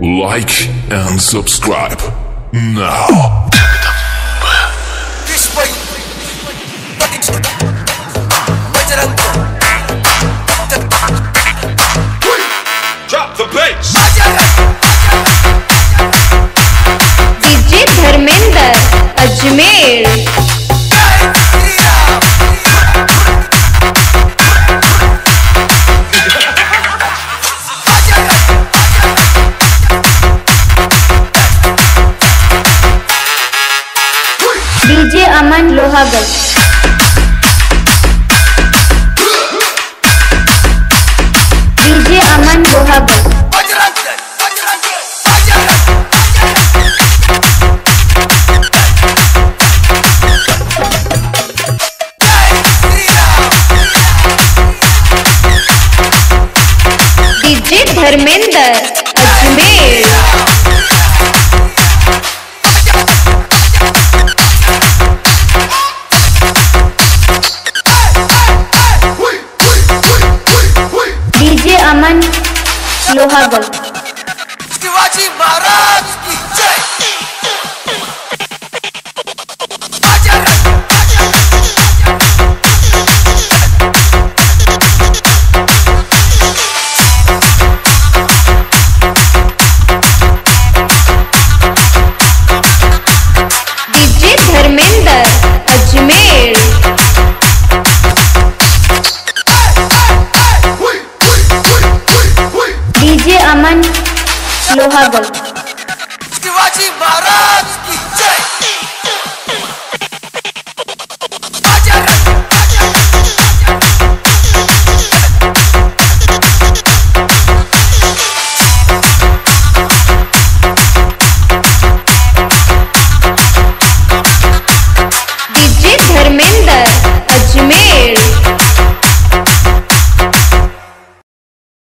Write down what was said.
Like and subscribe now. Drop the bass. DJ Dharmender, Ajmer. DJ Aman Lohagarh. DJ Aman DJ Dharmendra Ajmer. DJ Aman Lohagarh Shivaji Maharaj! Aman Lohagarh Shivaji Maharaj!